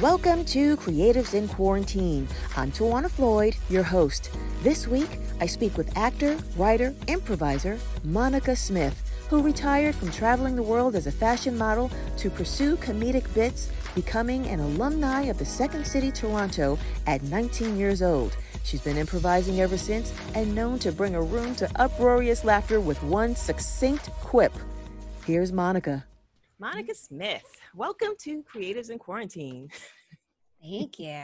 Welcome to Creatives in Quarantine. I'm Tiwana Floyd, your host. This week, I speak with actor, writer, improviser Monika Smith, who retired from traveling the world as a fashion model to pursue comedic bits, becoming an alumni of the Second City Toronto at 19 years old. She's been improvising ever since and known to bring a room to uproarious laughter with one succinct quip. Here's Monica. Monika Smith, welcome to Creatives in Quarantine. Thank you.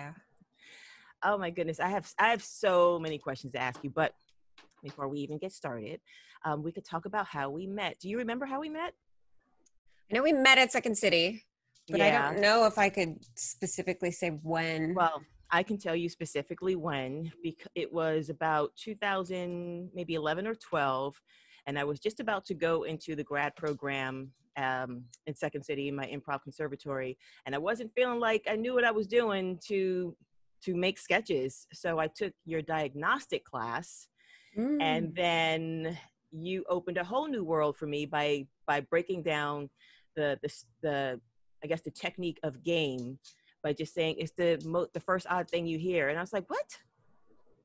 oh my goodness, I have I have so many questions to ask you, but before we even get started, um, we could talk about how we met. Do you remember how we met? I know we met at Second City, but Yeah. I don't know if I could specifically say when. Well, I can tell you specifically when because it was about 2000, maybe 11 or 12, and I was just about to go into the grad program um, in Second City in my improv conservatory, and I wasn't feeling like I knew what I was doing to to make sketches. So I took your diagnostic class, Mm. and then you opened a whole new world for me by by breaking down the the the I guess the technique of game by just saying it's the mo- the first odd thing you hear, and I was like, what?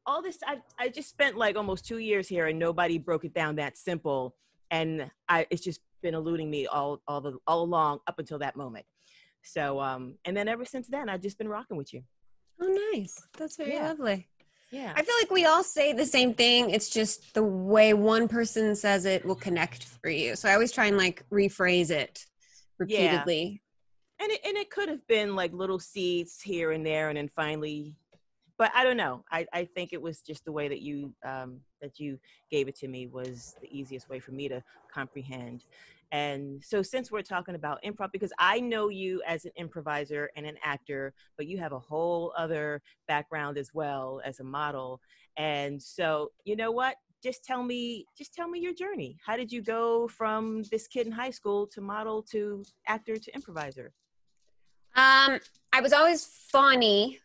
All this I I just spent like almost two years here, and nobody broke it down that simple, and I it's just been eluding me all all the all along up until that moment. So um and then ever since then I've just been rocking with you. oh, nice. That's very Yeah. lovely. Yeah. I feel like we all say the same thing. It's just the way one person says it will connect for you. So I always try and like rephrase it repeatedly. Yeah. and it, and it could have been like little seeds here and there and then finally but i don't know i, I think it was just the way that you um, that you gave it to me was the easiest way for me to comprehend and so since we're talking about improv because i know you as an improviser and an actor but you have a whole other background as well as a model and so you know what just tell me just tell me your journey how did you go from this kid in high school to model to actor to improviser Um, I was always funny.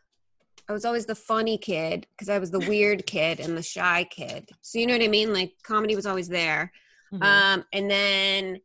I was always the funny kid because I was the weird kid and the shy kid. So you know what I mean? Like comedy was always there. Mhm. Um, and then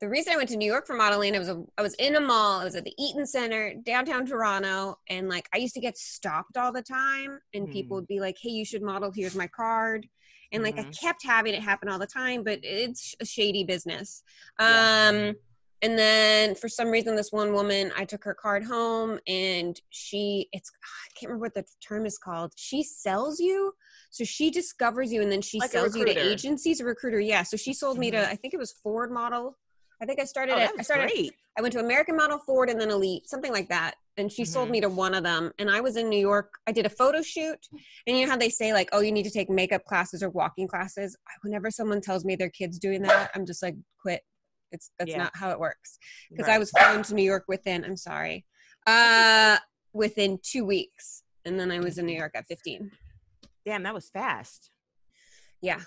the reason I went to New York for modeling, I was a, I was in a mall. I was at the Eaton Center, downtown Toronto, and like I used to get stopped all the time, and people Hmm. would be like, "Hey, you should model. Here's my card." And like I Mhm. kept having it happen all the time, but it's a shady business. Yeah. Um, and then for some reason, this one woman, I took her card home, and she, it's I can't remember what the term is called. She sells you. So she discovers you and then she Like sells you to agencies, a recruiter. Yeah. So she sold me to, I think it was Ford Model. I think I started Oh, at, I started, great. I went to American Model, Ford, and then Elite, something like that. And she sold Mhm. me to one of them. And I was in New York. I did a photo shoot. And you know how they say, like, oh, you need to take makeup classes or walking classes? Whenever someone tells me their kid's doing that, I'm just like, quit. It's that's Yeah. not how it works. Because I was flown to New York within, I'm sorry, uh, within two weeks. And then I was in New York at 15. Damn, that was fast. Yeah.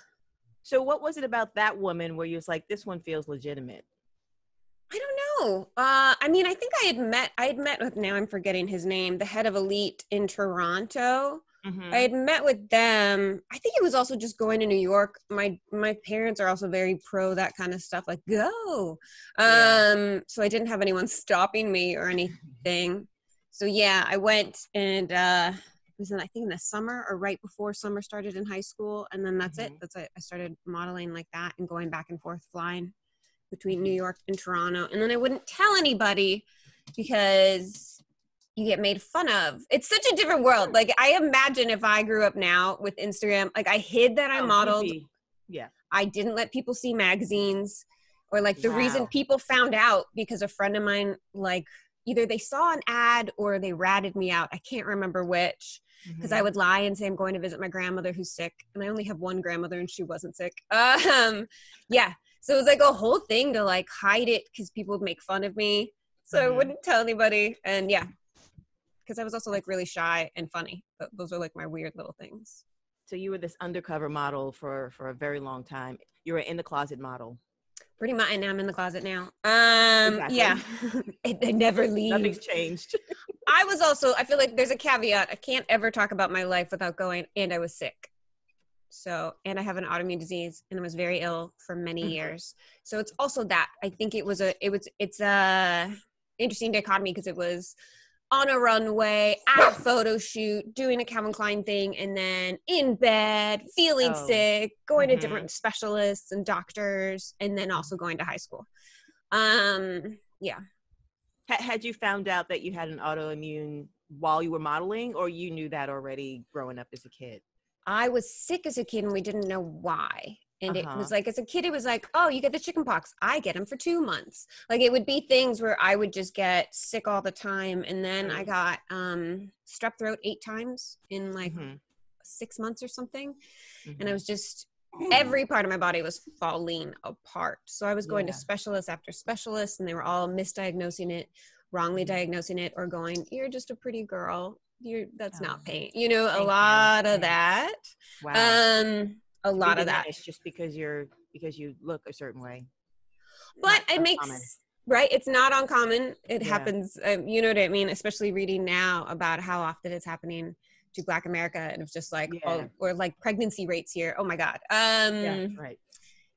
So what was it about that woman where you was like, this one feels legitimate? I don't know. Uh, I mean, I think I had met. I had met with. Now I'm forgetting his name. The head of Elite in Toronto. Mhm. I had met with them. I think it was also just going to New York. My my parents are also very pro that kind of stuff. Like go. Yeah. Um. So I didn't have anyone stopping me or anything. So yeah, I went and uh, it was in I think in the summer or right before summer started in high school, and then that's it. Mhm. That's it. I started modeling like that and going back and forth flying between Mm-hmm. New York and Toronto, and then I wouldn't tell anybody because you get made fun of. It's such a different world. Like I imagine if I grew up now with Instagram, like I hid that I Oh, modeled. be- yeah. I didn't let people see magazines or like the reason people found out because a friend of mine like either they saw an ad or they ratted me out. I can't remember which because I Mhm. would lie and say I'm going to visit my grandmother who's sick, and I only have one grandmother and she wasn't sick. Um, yeah, so it was like a whole thing to like hide it because people would make fun of me, so I Mhm. wouldn't tell anybody. And yeah, because I was also like really shy and funny, but those are like my weird little things. So you were this undercover model for for a very long time. You were in the closet model. Pretty much, and I'm in the closet now. Um, Exactly. yeah, I, I never leave. Nothing's changed. I was also, I feel like there's a caveat. I can't ever talk about my life without going, and I was sick. So, and I have an autoimmune disease and I was very ill for many Mhm. years. So it's also that I think it was a, it was, it's a interesting dichotomy because it was on a runway at a photo shoot, doing a Calvin Klein thing, and then in bed, feeling Oh. sick, going Mhm. to different specialists and doctors, and then also going to high school. Um, yeah. Ha- had you found out that you had an autoimmune while you were modeling, or you knew that already growing up as a kid? I was sick as a kid and we didn't know why. And it Uh-huh. was like, as a kid, it was like, oh, you get the chicken pox. I get them for two months. Like it would be things where I would just get sick all the time. And then I got um, strep throat eight times in like Mhm, six months or something. And mhm. I was just, every part of my body was falling apart. So I was going Yeah. to specialist after specialist and they were all misdiagnosing it, wrongly Mhm. diagnosing it, or going, you're just a pretty girl. You're, that's Oh, not paint You know, thank a you. lot of that. wow. Um, a lot of that. diminished just because you're because you look a certain way. But Not it makes right. It's not uncommon. It Yeah. happens. Um, you know what I mean? Especially reading now about how often it's happening to Black America, and it's just like, Yeah. oh, or like pregnancy rates here. Oh my God. Um, Yeah, right.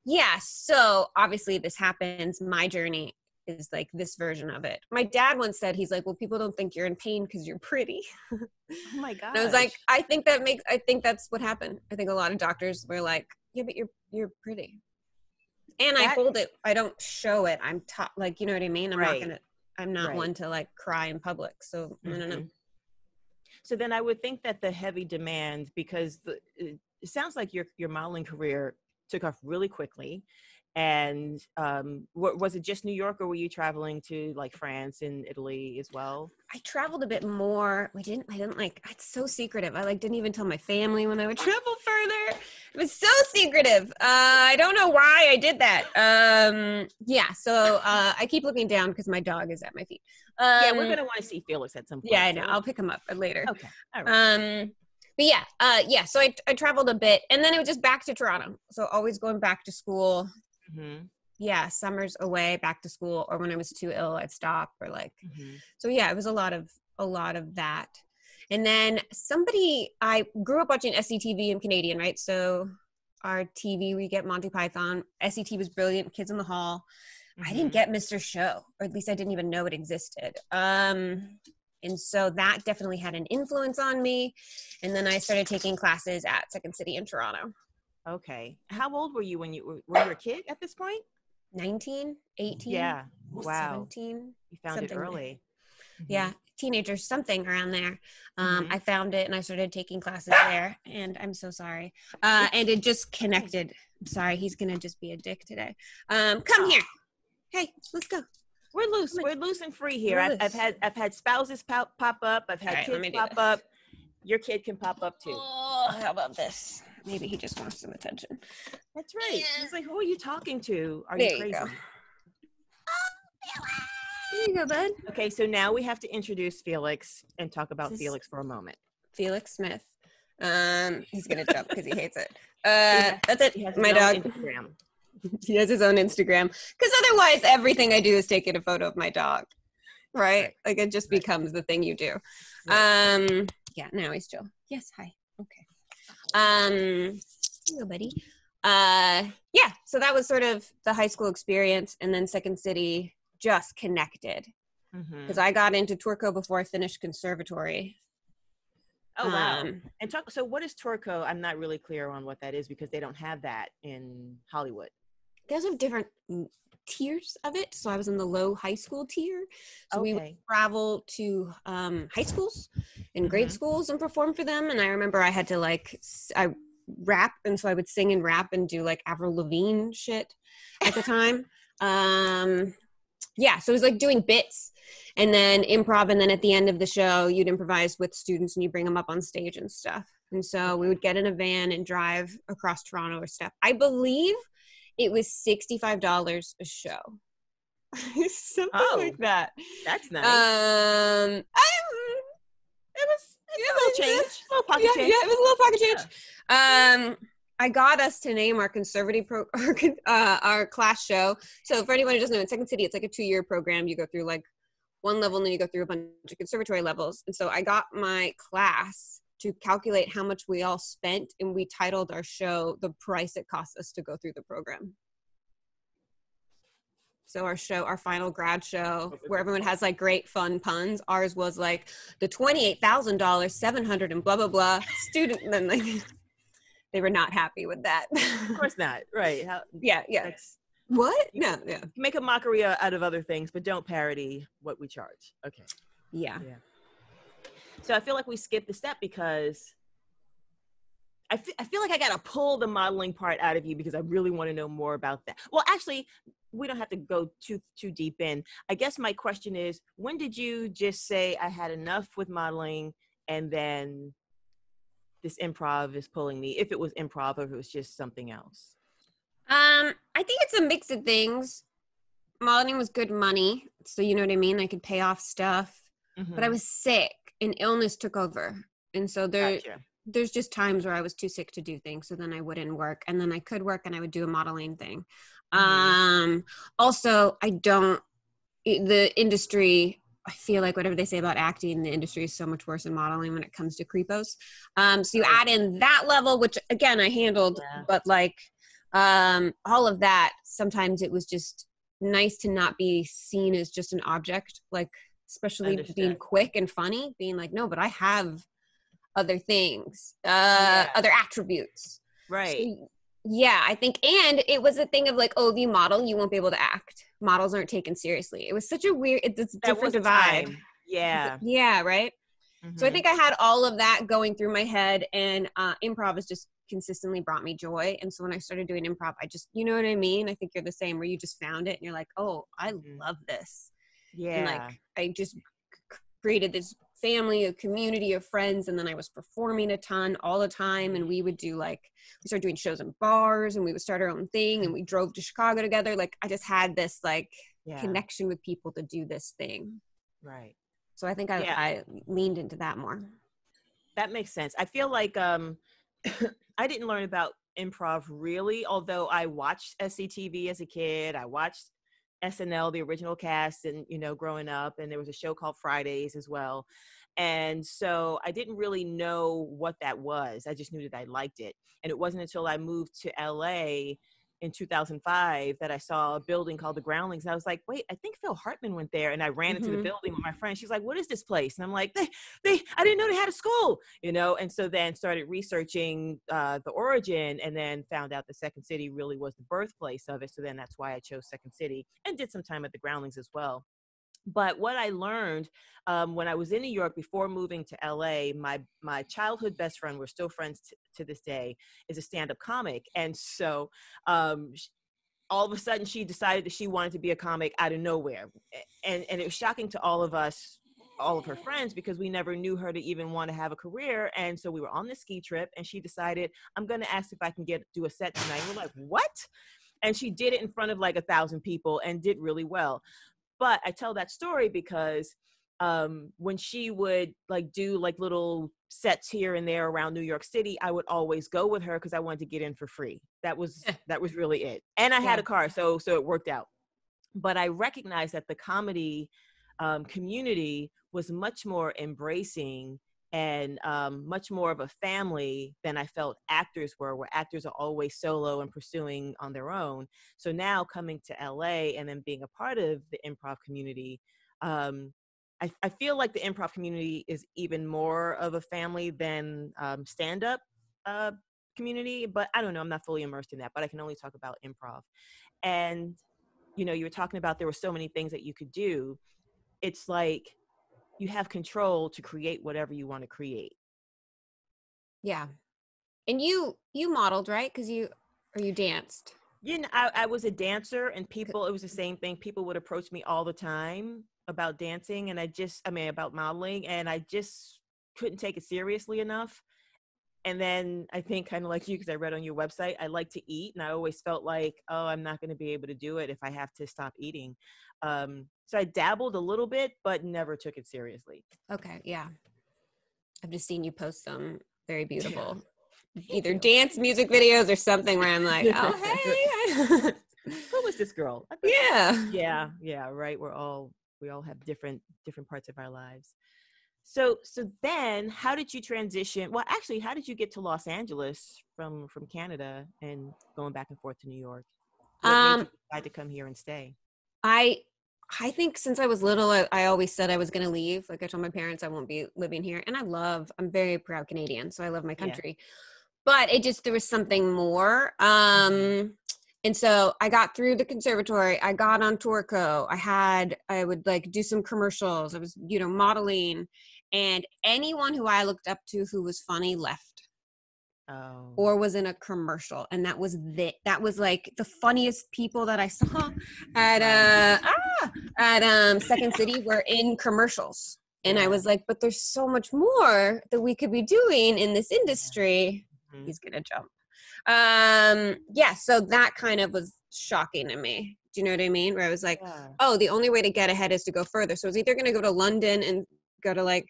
yeah so obviously this happens my journey is like this version of it my dad once said he's like well people don't think you're in pain because you're pretty Oh my god. i was like i think that makes i think that's what happened i think a lot of doctors were like yeah but you're you're pretty and i hold it i don't show it i'm top like you know what i mean i'm Right. not gonna i'm not Right. one to like cry in public so i don't know Mhm. So then I would think that the heavy demand, because the, it it sounds like your your modeling career took off really quickly, and um, wa- was it just New York, or were you traveling to like France and Italy as well? I traveled a bit more. We didn't. I didn't like. It's so secretive. I like didn't even tell my family when I would travel further. It was so secretive. Uh, I don't know why I did that. Um, yeah. So uh, I keep looking down because my dog is at my feet. Um, yeah, we're gonna want to see Felix at some point. Yeah, I so know. I'll pick him up later. Okay. All right. Um, but yeah, uh, yeah. So I I traveled a bit, and then it was just back to Toronto. So always going back to school. Hmm Yeah, summers away, back to school, or when I was too ill, I'd stop or like hmm so yeah it was a lot of a lot of that. And then somebody i grew up watching sctv i'm canadian right? So our tv we get monty python. Sct was brilliant kids in the hall. I didn't get mr show or at least i didn't even know it existed. Um and so that definitely had an influence on me. And then i started taking classes at second city in toronto Okay. How old were you when you were, were you a kid at this point? 19 18 Yeah. Wow. 17 You found it like- early. Yeah teenagers something around there um, Mhm. i found it and i started taking classes there and i'm so sorry uh, and it just connected i'm sorry he's gonna just be a dick today um, come here hey let's go We're loose. We're loose and free here. I've, I've had I've had spouses pop, pop up. I've had right, kids pop up. Your kid can pop up too. oh how about this maybe he just wants some attention That's right. Yeah. It's like, who are you talking to? Are There you you crazy? go. there you go bud Okay, so now we have to introduce Felix and talk about This- Felix for a moment. felix smith um, he's gonna jump because he hates it uh, that's it my dog Instagram. he has his own Instagram because otherwise everything I do is taking a photo of my dog, right? Right. Like it just Right. becomes the thing you do. Right. Um, yeah. Now he's chill. Yes. Hi. Um, hello, buddy. Uh, yeah. So that was sort of the high school experience, and then Second City just connected because I got into TourCo before I finished conservatory. Oh wow! Um, and talk. So, what is TourCo? I'm not really clear on what that is because they don't have that in Hollywood. there's a different tiers of it. So I was in the low high school tier. So we would travel to um, high schools and grade Mhm. schools and perform for them. And I remember I had to like I rap, and so I would sing and rap and do like Avril Lavigne shit at the time. Um, yeah, so it was like doing bits and then improv, and then at the end of the show, you'd improvise with students and you bring them up on stage and stuff. And so we would get in a van and drive across Toronto or stuff. I believe it was sixty-five dollars a show, something Oh. like that. That's nice. Um, I'm, it was yeah, a little change, a little pocket yeah, change. yeah, it was a little pocket change. Um, I got us to name our conservative pro, our, uh, our class show. So for anyone who doesn't know, in Second City, it's like a two-year program. You go through like one level, and then you go through a bunch of conservatory levels. And so I got my class to calculate how much we all spent, and we titled our show "The Price It Costs Us to Go Through the Program." So our show, our final grad show, where everyone has like great fun puns. Ours was like the twenty-eight thousand dollars, seven hundred and blah blah blah student. And then like they were not happy with that. Of course not. Right. How, yeah, yeah. What? No, yeah, make a mockery out of other things, but don't parody what we charge. Okay. Yeah. yeah. So I feel like we skipped the step because I I feel like I got to pull the modeling part out of you because I really want to know more about that. Well, actually, we don't have to go too too deep in. I guess my question is, when did you just say I had enough with modeling, and then this improv is pulling me? If it was improv, or if it was just something else. Um, I think it's a mix of things. Modeling was good money, so you know what I mean. I could pay off stuff, but I was sick and illness took over, and so there Gotcha. there's just times where I was too sick to do things, so then I wouldn't work, and then I could work and I would do a modeling thing. Mhm. Um, also, I don't the industry. I feel like whatever they say about acting, the industry is so much worse than modeling when it comes to creepos. Um, so you add in that level, which again I handled, Yeah. but like um, all of that, sometimes it was just nice to not be seen as just an object, like especially being quick and funny, being like, no, but I have other things, uh, Yeah. other attributes. Right. So, yeah, I think, and it was a thing of like, oh, if you model, you won't be able to act. Models aren't taken seriously. It was such a weird, it's, it's a different divide. time. Yeah. Yeah, right. So I Mhm. think I had all of that going through my head, and uh, improv has just consistently brought me joy. And so when I started doing improv, I just, you know what I mean? I think you're the same, where you just found it and you're like, oh, I Mhm. love this. Yeah. And like, I just created this family, a community of friends, and then I was performing a ton all the time. And we would do like, we started doing shows in bars, and we would start our own thing, and we drove to Chicago together. Like, I just had this like yeah. connection with people to do this thing. Right. So I think I, Yeah. I leaned into that more. That makes sense. I feel like um I didn't learn about improv really, although I watched SCTV as a kid. I watched SNL, the original cast, and you know, growing up, and there was a show called Fridays as well. And so I didn't really know what that was. I just knew that I liked it. And it wasn't until I moved to LA in 2005 that I saw a building called the Groundlings. And I was like, wait, I think Phil Hartman went there. And I ran into the Mhm. building with my friend. She's like, what is this place? And I'm like, they, they, I didn't know they had a school, you know? And so then started researching uh, the origin and then found out the Second City really was the birthplace of it. So then that's why I chose Second City and did some time at the Groundlings as well. But what I learned um, when I was in New York before moving to LA, my my childhood best friend, we're still friends t- to this day, is a stand-up comic, and so um, sh- all of a sudden she decided that she wanted to be a comic out of nowhere, and and it was shocking to all of us, all of her friends, because we never knew her to even want to have a career, and so we were on the ski trip, and she decided I'm going to ask if I can get do a set tonight. We're like, what? And she did it in front of like a thousand people and did really well. But I tell that story because um, when she would like do like little sets here and there around New York City, I would always go with her because I wanted to get in for free. That was that was really it. And I had a car, so so it worked out. But I recognized that the comedy um, community was much more embracing and um, much more of a family than I felt actors were, where actors are always solo and pursuing on their own. So now coming to LA and then being a part of the improv community, um, I, I feel like the improv community is even more of a family than um, stand up uh, community. But I don't know, I'm not fully immersed in that, but I can only talk about improv. And, you know, you were talking about there were so many things that you could do. It's like you have control to create whatever you want to create. Yeah. And you you modeled, right? Because you or you danced. You know, I, I was a dancer, and people, it was the same thing. People would approach me all the time about dancing, and I just, I mean, about modeling, and I just couldn't take it seriously enough. And then I think, kind of like you, because I read on your website, I like to eat, and I always felt like, oh, I'm not going to be able to do it if I have to stop eating. Um, so I dabbled a little bit, but never took it seriously. Okay, yeah. I've just seen you post some very beautiful either dance music videos or something where I'm like, oh hey. Who was this girl? Yeah. yeah yeah right we're all we all have different different parts of our lives so so then how did you transition well actually how did you get to los angeles from from canada and going back and forth to new york what Um, you decide to come here and stay I I think since I was little, I, I always said I was going to leave. Like I told my parents, I won't be living here, and I love. I'm very proud Canadian, so I love my Yeah. country. But it just there was something more. Mhm. Um, and so I got through the conservatory. I got on TourCo. I had I would like do some commercials. I was you know modeling, and anyone who I looked up to who was funny left Oh. or was in a commercial and that was the that was like the funniest people that i saw at uh ah, at um second city were in commercials and i was like but there's so much more that we could be doing in this industry Mhm. he's gonna jump um yeah so that kind of was shocking to me do you know what i mean where i was like Yeah. oh, the only way to get ahead is to go further. So I was either going to go to London and go to like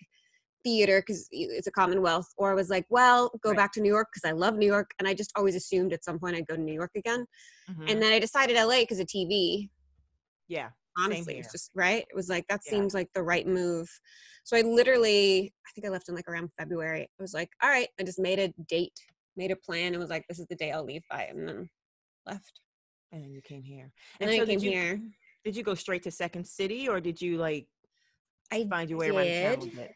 theater because it's a Commonwealth, or I was like, well, go Right. back to New York because I love New York. And I just always assumed at some point I'd go to New York again. Mhm. And then I decided LA because of TV. yeah. Honestly, it's just right. It was like, that Yeah. seems like the right move. So I literally, I think I left in like around February. I was like, all right, I just made a date, made a plan, and was like, this is the day I'll leave by. And then left. And then you came here. And, And, then so I came you here. did you go straight to Second City or did you like I find your way around town did.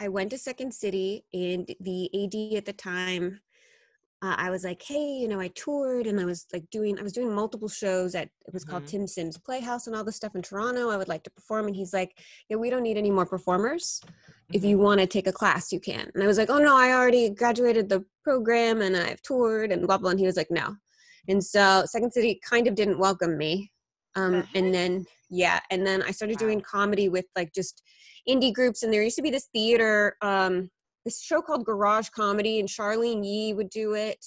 I went to Second City, and the AD at the time, uh, I was like, "Hey, you know, I toured, and I was like doing, I was doing multiple shows at it was called Mhm. Tim Sims Playhouse and all this stuff in Toronto. I would like to perform." And he's like, "Yeah, we don't need any more performers. If Mhm. you want to take a class, you can." And I was like, "Oh no, I already graduated the program, and I've toured, and blah blah." And he was like, "No." And so Second City kind of didn't welcome me. Um, and then yeah, and then I started Wow. doing comedy with like just indie groups and there used to be this theater um this show called garage comedy and Charlyne Yi would do it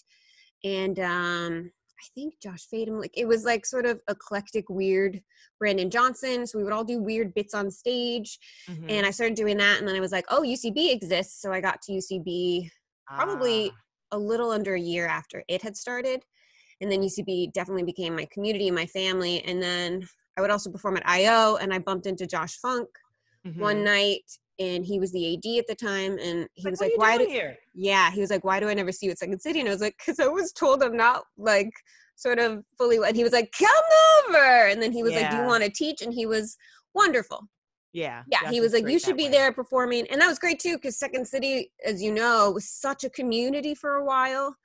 and um i think josh fadem like it was like sort of eclectic weird brandon johnson so we would all do weird bits on stage Mhm. and i started doing that and then i was like oh ucb exists so i got to ucb probably Ah, a little under a year after it had started and then ucb definitely became my community and my family and then i would also perform at io and i bumped into josh funk one mhm. night and he was the AD at the time and he Like, was like, why do here? yeah, he was like, why do I never see you at Second City? And I was like, because I was told I'm not like sort of fully and he was like, come over. And then he was like, Do you want to teach? And he was wonderful. Yeah. Yeah. He was like, You should be way. there performing. And that was great too, because Second City, as you know, was such a community for a while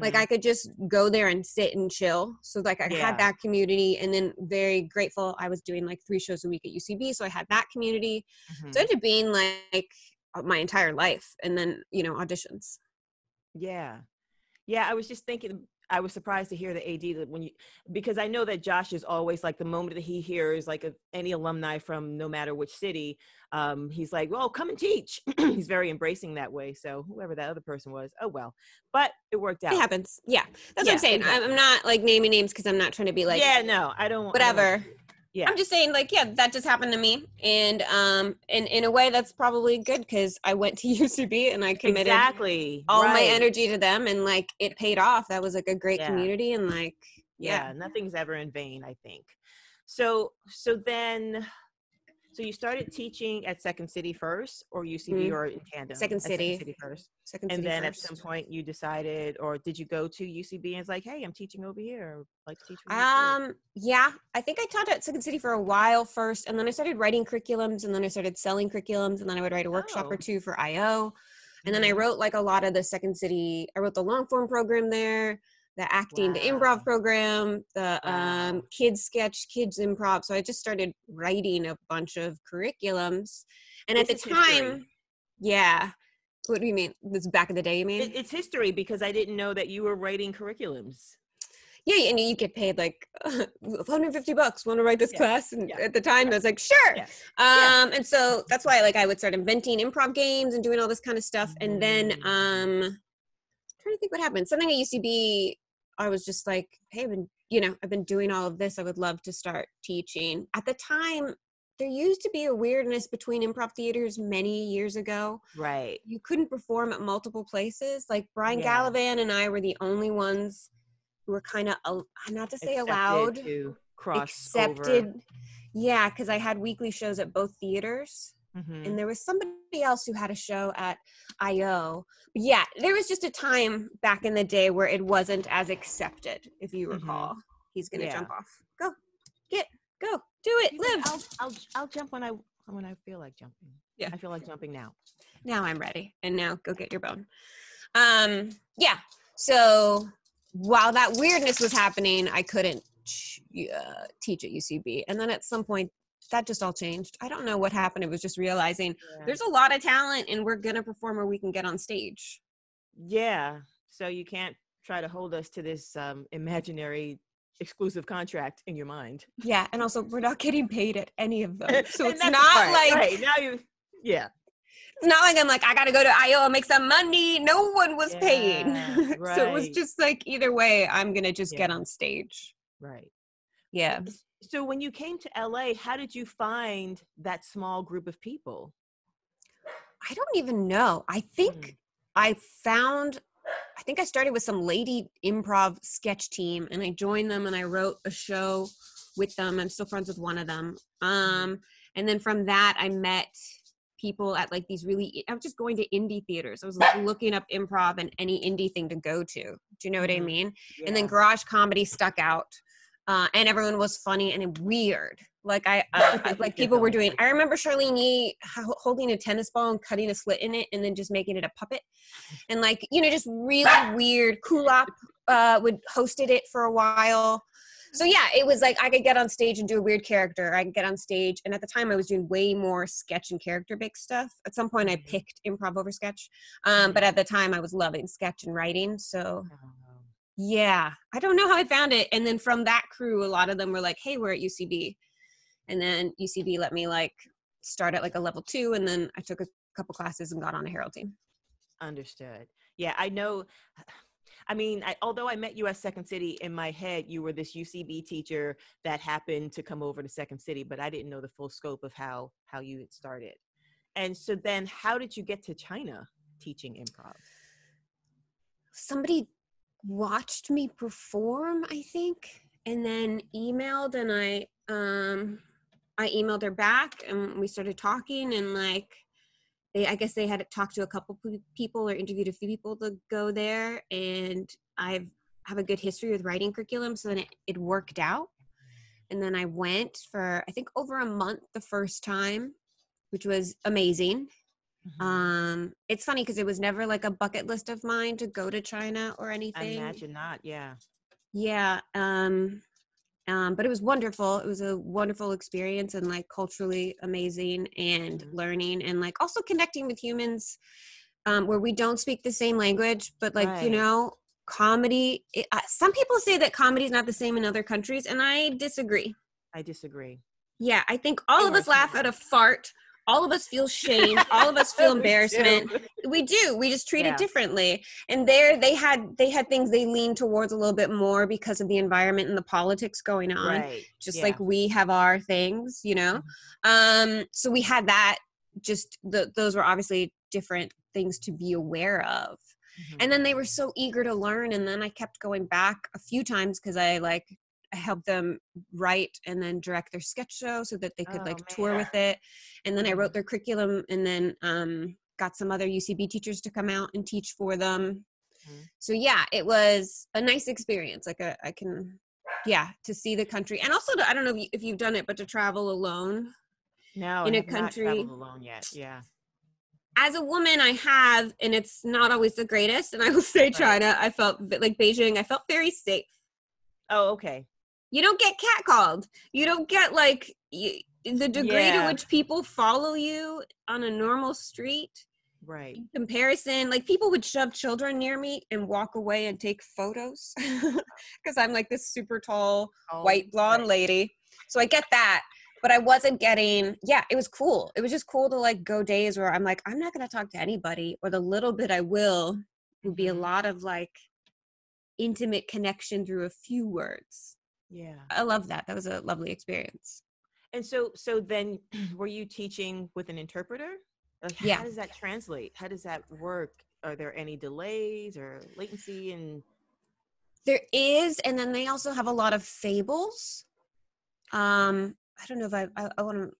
like Mhm. i could just go there and sit and chill so like i Yeah. had that community and then very grateful i was doing like three shows a week at ucb so i had that community Mhm. so it ended up being like uh, my entire life and then you know auditions Yeah. Yeah, I was just thinking I was surprised to hear the AD that when you because I know that Josh is always like the moment that he hears like a, any alumni from no matter which city, um, he's like, "Well, come and teach." he's very embracing that way. So whoever that other person was, oh well, but it worked out. it happens yeah that's what i'm saying I'm- exactly. i'm not like naming names because i'm not trying to be like yeah, no, I don't. I don't whatever Yeah, i'm just saying like yeah that just happened to me. And um and in a way that's probably good because i went to ucb and i committed exactly. all my energy to them and like it paid off. That was like a great Yeah. community and like yeah. Yeah nothing's ever in vain i think. So so then so you started teaching at second city first or ucb Mhm. or in tandem Second City. city first second City and then first. at some point you decided or did you go to ucb and it's like hey i'm teaching over here I'd like to teach. Um, yeah, I think I taught at Second City for a while first, and then I started writing curriculums, and then I started selling curriculums, and then I would write a workshop or Oh. two for IO, and then I Mhm. wrote like a lot of the Second City. I wrote the long form program there, the acting, the improv program, the um, kids sketch, kids improv. So I just started writing a bunch of curriculums, and at the is history. time, yeah. What do you mean? This back in the day, you mean? It's history because i didn't know that you were writing curriculums yeah, and you get paid like 150 bucks. Want to write this Yeah, class? And yeah, at the time, I was like, sure. Yeah, Um, and so that's why like I would start inventing improv games and doing all this kind of stuff. And then Mm. um, trying to think what happened. Something at UCB, I was just like, hey, I've been, you know, I've been doing all of this. I would love to start teaching. At the time, there used to be a weirdness between improv theaters many years ago. right You couldn't perform at multiple places. Like Brian Yeah. Gallivan and I were the only ones who were kind of not to say Accepted allowed to cross accepted yeah because i had weekly shows at both theaters Mhm. and there was somebody else who had a show at io but yeah there was just a time back in the day where it wasn't as accepted if you Mhm. recall he's gonna Yeah. jump off go get Go, do it, He's like, live. I'll, I'll I'll jump when I when I feel like jumping. Yeah. I feel like jumping now. now I'm ready. And now go get your bone. Um, yeah. So while that weirdness was happening, I couldn't uh, teach at UCB. And then at some point, that just all changed. I don't know what happened. It was just realizing there's a lot of talent and we're going to perform where we can get on stage. yeah. So you can't try to hold us to this um, imaginary exclusive contract in your mind. Yeah. And also, we're not getting paid at any of them. So it's not right, like, right. now you yeah. it's not like I'm like, I got to go to Iowa, make some money. No one was paying. Yeah, so it was just like, either way, I'm going to just Yeah. get on stage. Right. Yeah. So when you came to LA, how did you find that small group of people? I don't even know. I think Mm. I found I think I started with some lady improv sketch team and I joined them and I wrote a show with them. I'm still friends with one of them. Um and then from that I met people at like these really I was just going to indie theaters. I was like looking up improv and any indie thing to go to. Do you know what I Mhm. mean? And then garage comedy stuck out. Uh, and everyone was funny and weird. Like I, uh, like people were doing. I remember Charlyne Yi holding a tennis ball and cutting a slit in it, and then just making it a puppet, and like you know, just really weird. Kulap uh, would hosted it for a while. So yeah, it was like I could get on stage and do a weird character. I could get on stage, and at the time I was doing way more sketch and character based stuff. At some point, I Mhm. picked improv over sketch, um, but at the time I was loving sketch and writing. So Oh, yeah, I don't know how I found it. And then from that crew, a lot of them were like, "Hey, we're at UCB," and then UCB let me like start at like a level two, and then I took a couple classes and got on a Harold team. Understood. Yeah, I know. I mean, I, although I met you at Second City, in my head, you were this UCB teacher that happened to come over to Second City, but I didn't know the full scope of how how you had started. And so then, how did you get to China teaching improv? Somebody watched me perform, I think, and then emailed, and I um I emailed her back, and we started talking, and like. They, I guess they had talked to a couple people or interviewed a few people to go there, and I've have a good history with writing curriculum, so then it, it worked out. And then I went for I think over a month the first time, which was amazing. Mm-hmm. Um, it's funny because it was never like a bucket list of mine to go to China or anything. I imagine not. Yeah. Yeah. Um, um, but it was wonderful. It was a wonderful experience and like culturally amazing and Mhm. learning and like also connecting with humans um, where we don't speak the same language, but like, you know, comedy, it, uh, some people say that comedy is not the same in other countries, and I disagree. I disagree. Yeah, I think all of us laugh at a fart. All of us feel shame. all of us feel Me embarrassment too. we do we just treat Yeah. it differently and there they had they had things they leaned towards a little bit more because of the environment and the politics going on Right. just yeah. like we have our things you know um so we had that just the, those were obviously different things to be aware of Mhm. and then they were so eager to learn and then i kept going back a few times because i like I helped them write and then direct their sketch show so that they could Oh, like tour with it and then i wrote their curriculum and then um got some other ucb teachers to come out and teach for them Mhm. so yeah it was a nice experience like a, i can yeah to see the country and also to, i don't know if, you, if you've done it but to travel alone no, in I a country- traveled alone yet. Yeah. as a woman i have and it's not always the greatest and i will say china i felt like beijing i felt very safe Oh, okay. You don't get catcalled you don't get like y the degree to which people follow you on a normal street Right. in comparison like people would shove children near me and walk away and take photos because i'm like this super tall Oh, white blonde right. lady so i get that but i wasn't getting yeah it was cool it was just cool to like go days where i'm like i'm not going to talk to anybody or the little bit i will would be a Mhm. lot of like intimate connection through a few words Yeah. i love that that was a lovely experience And so, so then, were you teaching with an interpreter? Like, Yeah. How does that translate? How does that work? Are there any delays or latency? And there is and then they also have a lot of fables um i don't know if i i, I want to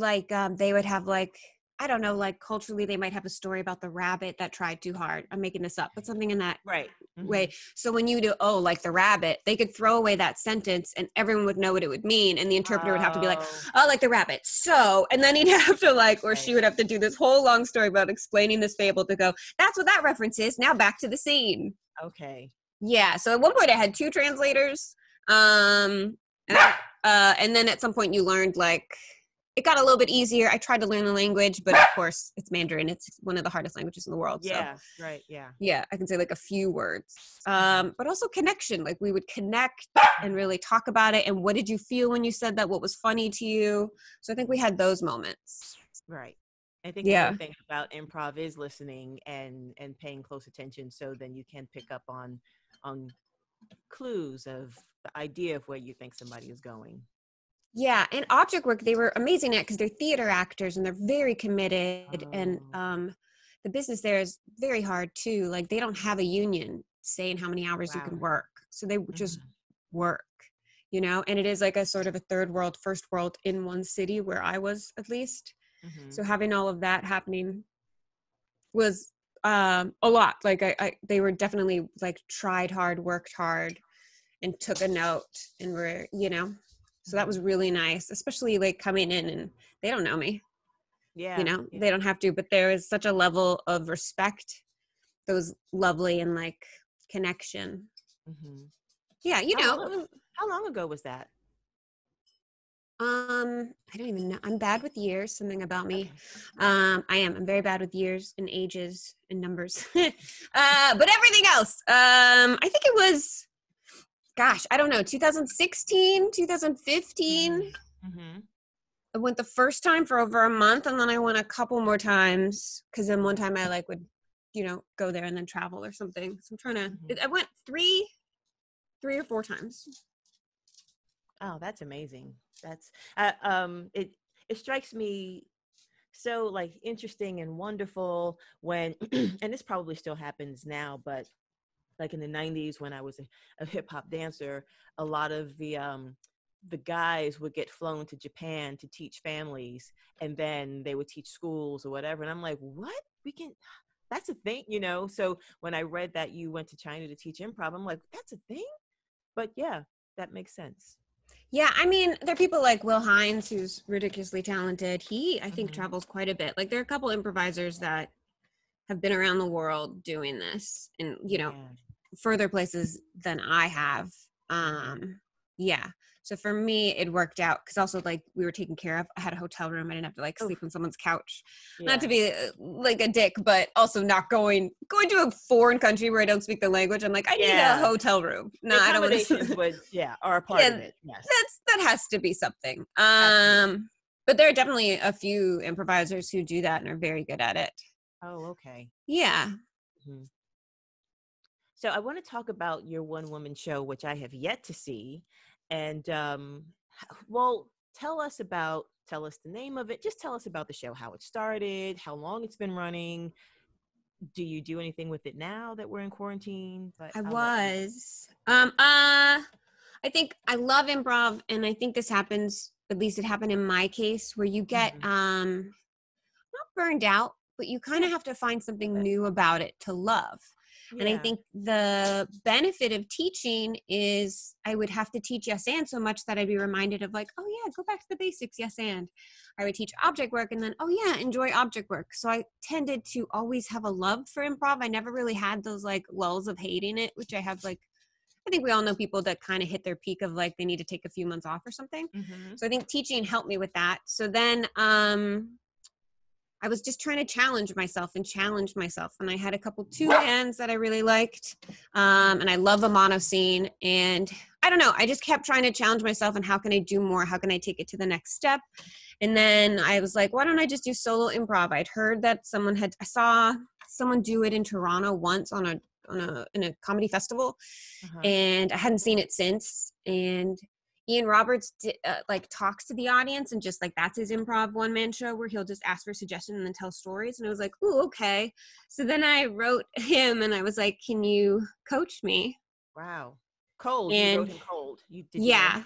like um they would have like I don't know, like culturally, they might have a story about the rabbit that tried too hard. I'm making this up, but something in that Right. Mhm. way. So when you do, oh, like the rabbit, they could throw away that sentence and everyone would know what it would mean. And the interpreter would have to be like, Oh, oh, like the rabbit. So, and then he'd have to like, or she would have to do this whole long story about explaining this fable to go, that's what that reference is. Now back to the scene. okay. Yeah. So at one point I had two translators. Um, and, I- uh, and then at some point you learned like, it got a little bit easier. I tried to learn the language, but of course it's Mandarin. It's one of the hardest languages in the world. So Yeah. Right. Yeah. yeah i can say like a few words um but also connection like we would connect and really talk about it and what did you feel when you said that what was funny to you so i think we had those moments Right. I think Yeah. the thing about improv is listening and and paying close attention, so then you can pick up on on clues of the idea of where you think somebody is going. Yeah and object work they were amazing at because they're theater actors and they're very committed and Oh. um the business there is very hard too like they don't have a union saying how many hours you can work so they just Mhm. work you know and it is like a sort of a third world first world in one city where i was at least Mhm. so having all of that happening was um a lot like I, I they were definitely like tried hard worked hard and took a note and were you know so that was really nice especially like coming in and they don't know me yeah. you know yeah. they don't have to but there is such a level of respect that was lovely and like connection Mhm. yeah you How know long- How long ago was that? um i don't even know i'm bad with years something about me Okay. Um, I am. I'm very bad with years and ages and numbers. uh, but everything else, um, I think it was, gosh, I don't know, 2016, 2015. Mhm. I went the first time for over a month, and then I went a couple more times because then one time I like would, you know, go there and then travel or something. So I'm trying to. Mhm. I went three, three or four times. Oh, that's amazing. That's uh, um it it strikes me so like interesting and wonderful when and this probably still happens now, but like in the 90s when I was a, a hip hop dancer, a lot of the um the guys would get flown to Japan to teach families and then they would teach schools or whatever and I'm like, "What? We can that's a thing, you know?" So when I read that you went to China to teach improv, I'm like, "That's a thing?" But yeah, that makes sense. Yeah, I mean, there are people like Will Hines, who's ridiculously talented. He, I think, Mhm. travels quite a bit. Like, there are a couple improvisers that have been around the world doing this, and you know, Yeah. further places than I have. Um, yeah. So for me, it worked out because also like we were taken care of. I had a hotel room. I didn't have to like Oof. sleep on someone's couch. Yeah. Not to be uh, like a dick, but also not going going to a foreign country where I don't speak the language. I'm like, I need a hotel room. No, I don't want to. would yeah are a part of it. Yes. that's that has to be something. Absolutely. Um, but there are definitely a few improvisers who do that and are very good at it. Oh, okay. Yeah. So I want to talk about your one woman show, which I have yet to see. And um, well, tell us about tell us the name of it. Just tell us about the show, how it started, how long it's been running. Do you do anything with it now that we're in quarantine? But I I'll was. Um uh I think I love improv and I think this happens at least it happened in my case where you get Mhm. um not burned out, but you kind of have to find something new about it to love. And I think the benefit of teaching is I would have to teach yes and so much that I'd be reminded of like, oh yeah, go back to the basics, yes and. I would teach object work and then, oh yeah, enjoy object work. So I tended to always have a love for improv. I never really had those like lulls of hating it, which I have like I think we all know people that kind of hit their peak of like they need to take a few months off or something. Mhm. So I think teaching helped me with that. So then um I was just trying to challenge myself and challenge myself. And I had a couple two hands that I really liked. Um, and I love a mono scene. And I don't know, I just kept trying to challenge myself and how can I do more? How can I take it to the next step? And then I was like, why don't I just do solo improv? I'd heard that someone had I saw someone do it in Toronto once on a on a in a comedy festival Uh-huh. and I hadn't seen it since. And Ian Roberts uh, like talks to the audience and just like that's his improv one man show where he'll just ask for suggestions and then tell stories. And I was like, ooh, okay. So then I wrote him and I was like, can you coach me? Wow. Cold. you wrote And- him cold. You did you know Yeah.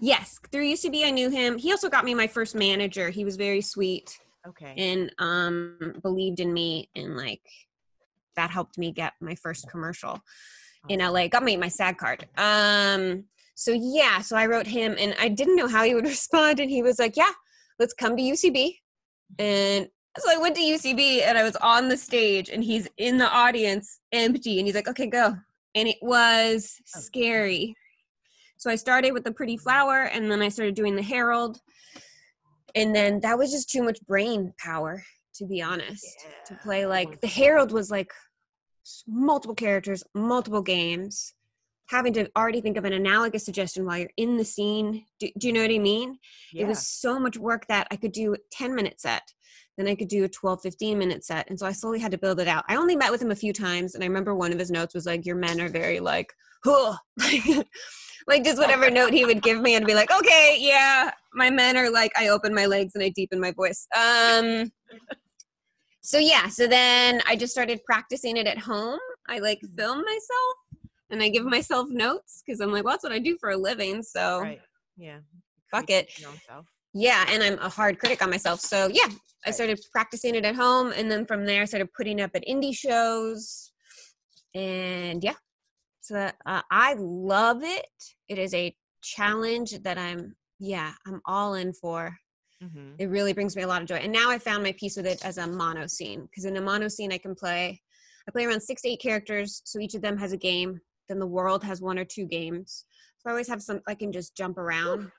Yes, through UCB I knew him. He also got me my first manager. He was very sweet. Okay. and um believed in me and like that helped me get my first commercial in LA. Got me my SAG card. Um so yeah, so I wrote him and I didn't know how he would respond and he was like, "Yeah, let's come to UCB." And so I went to UCB and I was on the stage and he's in the audience empty and he's like, "Okay, go." And it was Oh. scary. So I started with the pretty flower and then I started doing the Harold. And then that was just too much brain power, to be honest, to play like the Harold was like multiple characters, multiple games, having to already think of an analogous suggestion while you're in the scene. Do, do you know what I mean? Yeah. It was so much work that I could do a 10 minute set. Then I could do a 12, 15 minute set. And so I slowly had to build it out. I only met with him a few times. And I remember one of his notes was like, Your men are very like, huh. like just whatever note he would give me and be like, Okay, yeah, my men are like, I open my legs and I deepen my voice. Um, so yeah, so then I just started practicing it at home. I like film myself and I give myself notes because I'm like, well, that's what I do for a living. So right. Yeah. fuck it. your own self. yeah, and I'm a hard critic on myself. So yeah, I started practicing it at home, and then from there, I started putting up at indie shows, and yeah, so uh, I love it. It is a challenge that I'm yeah I'm all in for. Mhm. It really brings me a lot of joy, and now I found my piece with it as a mono scene because in a mono scene I can play. I play around six to eight characters, so each of them has a game. Then the world has one or two games. So I always have some I can just jump around.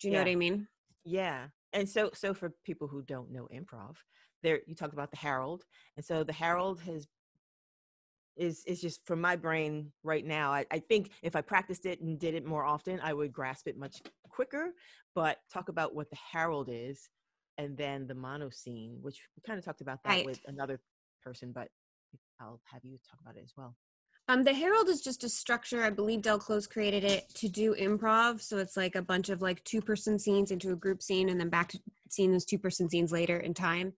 Do you know what I mean? Yeah. And so so for people who don't know improv, there you talked about the Harold. And so the Harold has is is just from my brain right now. I, I think if I practiced it and did it more often, I would grasp it much quicker. But talk about what the Harold is and then the mono scene, which we kind of talked about that Right. with another person, but I'll have you talk about it as well. Um, the Harold is just a structure. I believe Del Close created it to do improv. So it's like a bunch of like two person scenes into a group scene and then back to seeing those two person scenes later in time.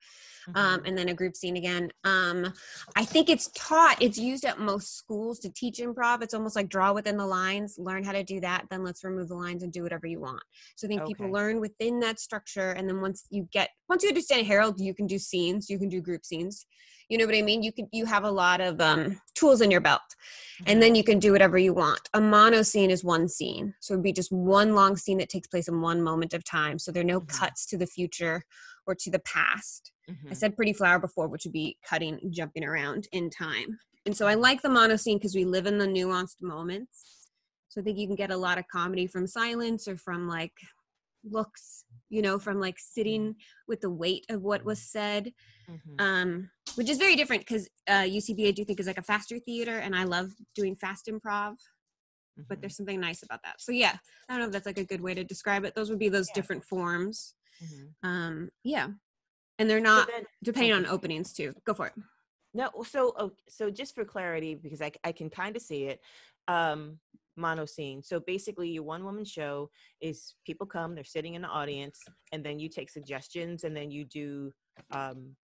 Um, Mhm. and then a group scene again. Um, I think it's taught, it's used at most schools to teach improv. It's almost like draw within the lines, learn how to do that, then let's remove the lines and do whatever you want. So I think people learn within that structure. And then once you get, once you understand Harold, you can do scenes, you can do group scenes. You know what I mean? You can, you have a lot of um, tools in your belt and then you can do whatever you want. A mono scene is one scene. So it'd be just one long scene that takes place in one moment of time. So there are no Mhm. cuts to the future or to the past. I Mhm. said pretty flower before, which would be cutting, jumping around in time. And so I like the mono scene because we live in the nuanced moments. So I think you can get a lot of comedy from silence or from like looks, you know, from like sitting with the weight of what was said Mhm. um, which is very different because uh, UCB I do think is like a faster theater, and I love doing fast improv. But Mhm. there's something nice about that. So yeah, I don't know if that's like a good way to describe it. Those would be those Yeah. different forms. Mhm. Um, yeah, and they're So not then- depending on openings too. Go for it. No, so oh, so just for clarity, because I I can kind of see it, um, mono scene. So basically, your one woman show is people come, they're sitting in the audience, and then you take suggestions, and then you do, um,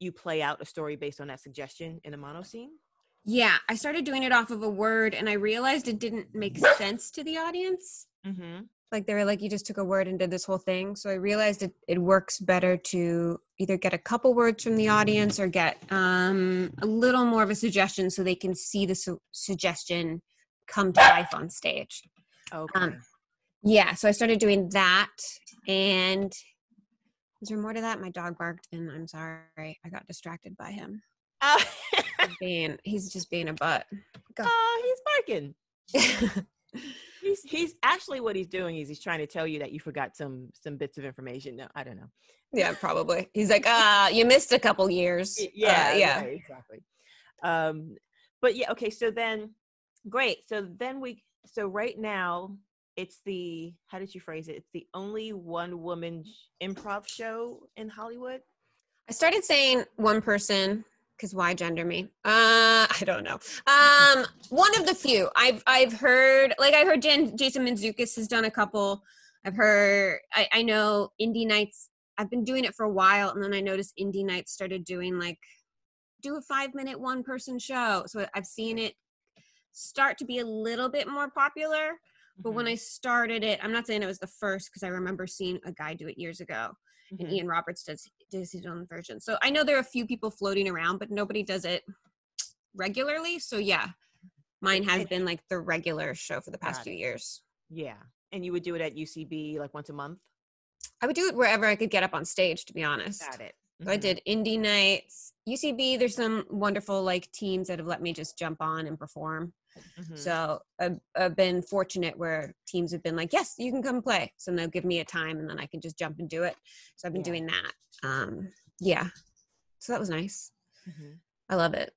you play out a story based on that suggestion in a mono scene. Yeah, I started doing it off of a word, and I realized it didn't make sense to the audience. Mm-hmm. Like they were like you just took a word and did this whole thing. So i realized it, it works better to either get a couple words from the audience or get um, a little more of a suggestion so they can see the su- suggestion come to life on stage. Okay. Um, yeah so i started doing that and is there more to that? My dog barked and i'm sorry i got distracted by him. Oh, He's being he's just being a butt. Oh, he's barking. He's he's actually what he's doing is he's trying to tell you that you forgot some some bits of information. No, I don't know. yeah probably. He's like ah you missed a couple years. Uh, yeah yeah. right, exactly. Um but yeah okay so then great so then we so right now it's the how did you phrase it? It's the only one woman improv show in hollywood? I started saying one person because why gender me? Uh, I don't know. Um, one of the few I've I've heard like I heard Jan, Jason Mantzoukas has done a couple. I've heard I, I know Indie Nights. I've been doing it for a while, and then I noticed Indie Nights started doing like do a five minute one person show. So I've seen it start to be a little bit more popular. But when Mhm. I started it, I'm not saying it was the first because I remember seeing a guy do it years ago. And Mhm. Ian Roberts does does his own version. So I know there are a few people floating around, but nobody does it regularly. So yeah, mine has And- been like the regular show for the past few it. years. Yeah. And you would do it at UCB like once a month? I would do it wherever I could get up on stage, to be honest. Got it. So I Mhm. did indie nights, UCB. There's some wonderful like teams that have let me just jump on and perform. Mhm. So I've, I've been fortunate where teams have been like, yes, you can come play. So they'll give me a time and then I can just jump and do it. So I've been Yeah. doing that. Um, yeah. So that was nice. Mhm. I love it.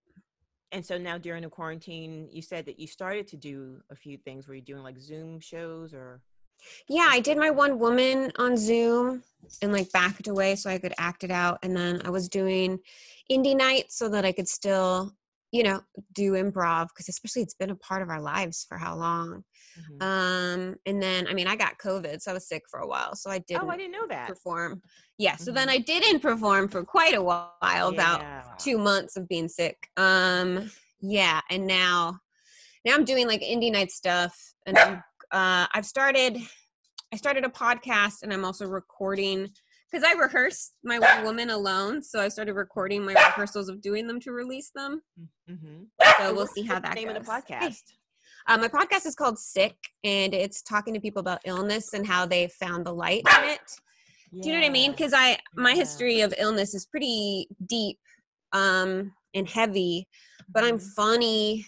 And so now during the quarantine, you said that you started to do a few things. Were you doing like Zoom shows or? Yeah, I did my one woman on Zoom and like backed away so I could act it out. And then I was doing indie nights so that I could still, you know, do improv because especially it's been a part of our lives for how long. Mhm. Um, and then I mean I got COVID, so I was sick for a while. So I didn't oh, I didn't know that. perform. Yeah, so then Mhm. I didn't perform for quite a while, about two months of being sick. Um, yeah, and now, now I'm doing like indie night stuff, and I'm, uh, I've started, I started a podcast, and I'm also recording because I rehearsed my one woman alone. So I started recording my rehearsals of doing them to release them. Mm-hmm. So we'll see how that name goes. of the Hey. podcast. Uh, my podcast is called Sick, and it's talking to people about illness and how they found the light in it. Do you know what I mean? Because I my Yeah. history of illness is pretty deep um and heavy, but I'm Mhm. funny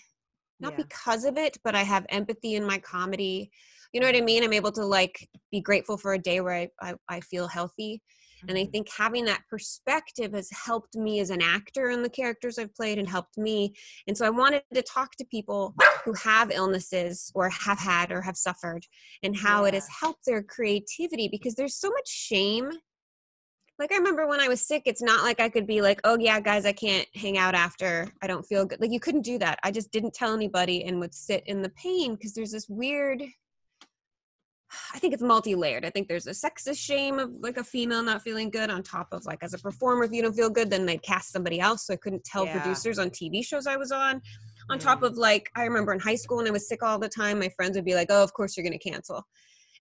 not Yeah. because of it, but I have empathy in my comedy. You know what I mean? I'm able to like be grateful for a day where I I, I feel healthy. And I Mhm. think having that perspective has helped me as an actor in the characters I've played and helped me. And so I wanted to talk to people who have illnesses or have had or have suffered and how it has helped their creativity because there's so much shame. Like I remember when I was sick, it's not like I could be like, oh yeah, guys, I can't hang out after I don't feel good. Like you couldn't do that. I just didn't tell anybody and would sit in the pain because there's this weird I think it's multi-layered. I think there's a sexist shame of like a female not feeling good on top of like as a performer, if you don't feel good, then they cast somebody else. So I couldn't tell Yeah. producers on TV shows I was on. On top Mm. of like, I remember in high school when I was sick all the time, my friends would be like, "Oh, of course you're going to cancel,"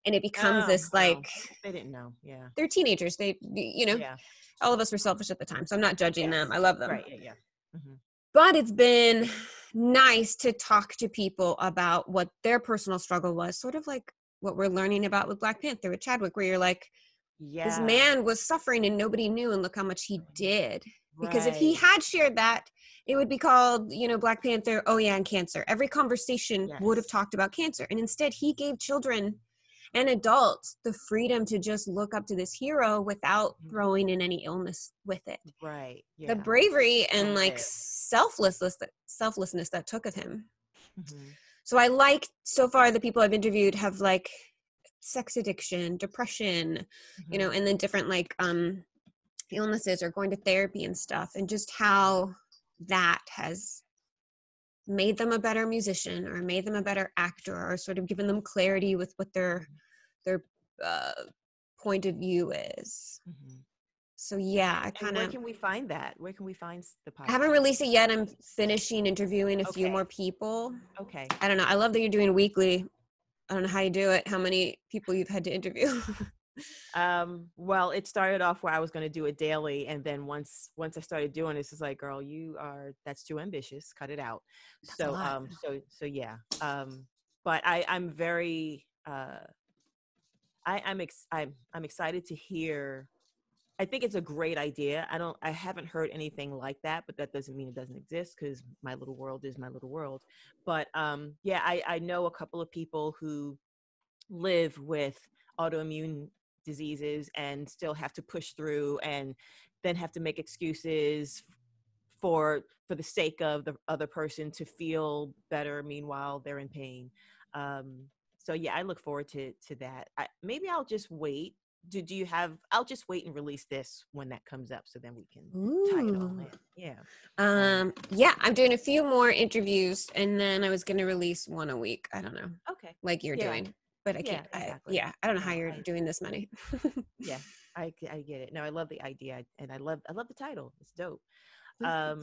and it becomes Oh, this like They didn't know. Yeah. they're teenagers. They, you know, Yeah. all of us were selfish at the time, so I'm not judging Yes. them. I love them Right. Yeah. Yeah. hmm but it's been nice to talk to people about what their personal struggle was sort of like what we're learning about with black panther with chadwick where you're like Yeah. this man was suffering and nobody knew and look how much he did because if he had shared that it would be called you know black panther oh yeah and cancer every conversation would have talked about cancer and instead he gave children and adults the freedom to just look up to this hero without Mhm. throwing in any illness with it Right. Yeah. the bravery and like selflessness that selflessness that took of him Mhm. So i like so far the people i've interviewed have like sex addiction depression you Mhm. know and then different like um illnesses or going to therapy and stuff and just how that has made them a better musician or made them a better actor or sort of given them clarity with what their their uh, point of view is Mhm. So yeah i kind where can we find that? Where can we find the podcast? I haven't released it yet. I'm finishing interviewing a few more people. Okay. I don't know. I love that you're doing weekly. I don't know how you do it. How many people you've had to interview? Um, well, it started off where I was going to do it daily, and then once once I started doing this, it's like, girl, you are that's too ambitious. Cut it out. That's so, um, so so yeah. Um, but I I'm very uh, I I'm ex- I'm I'm excited to hear. I think it's a great idea. I don't I haven't heard anything like that, but that doesn't mean it doesn't exist because my little world is my little world. But um, yeah, I I know a couple of people who live with autoimmune diseases and still have to push through and then have to make excuses for for the sake of the other person to feel better meanwhile they're in pain um so yeah i look forward to to that I, maybe i'll just wait do, do you have i'll just wait and release this when that comes up so then we can tie it all in yeah Um, yeah, I'm doing a few more interviews, and then I was going to release one a week. I don't know, okay like you're Yeah. doing, but I can't. exactly. I, yeah, I don't know how you're doing this many. yeah I, I get it no i love the idea and i love i love the title it's dope um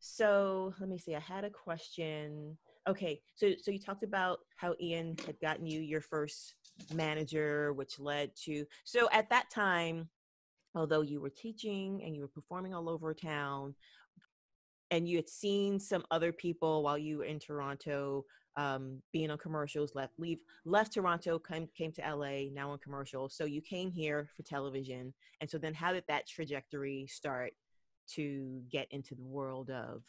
so let me see i had a question okay so so you talked about how ian had gotten you your first manager which led to so at that time although you were teaching and you were performing all over town, and you had seen some other people while you were in Toronto um, being on commercials, left leave left Toronto, came came to LA, now on commercials. So you came here for television, and so then how did that trajectory start to get into the world of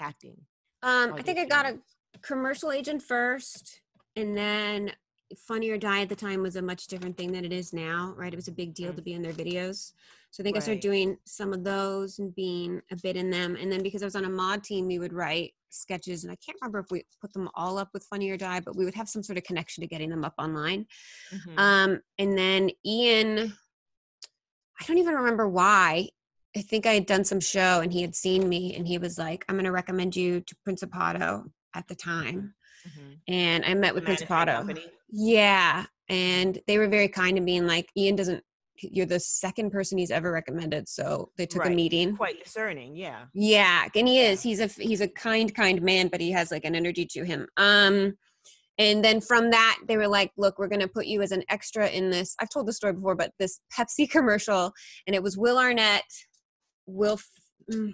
acting? Um, I think I got a commercial agent first, and then Funny or Die at the time was a much different thing than it is now, right? It was a big deal Mm. to be in their videos. So I think I started doing some of those and being a bit in them. And then because I was on a Maude team, we would write sketches, and I can't remember if we put them all up with Funny or Die, but we would have some sort of connection to getting them up online. Mhm. Um, and then Ian, I don't even remember why. I think I had done some show and he had seen me and he was like, I'm going to recommend you to Principato at the time. Mhm. And I met with Principato. company? Yeah. And they were very kind and being like, Ian doesn't, you're the second person he's ever recommended. So they took a meeting. Quite discerning, yeah. Yeah, and he is. He's a he's a kind, kind man, but he has like an energy to him. Um, and then from that, they were like, "Look, we're gonna put you as an extra in this." I've told the story before, but this Pepsi commercial, and it was Will Arnett, Will, mm,